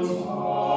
Lord.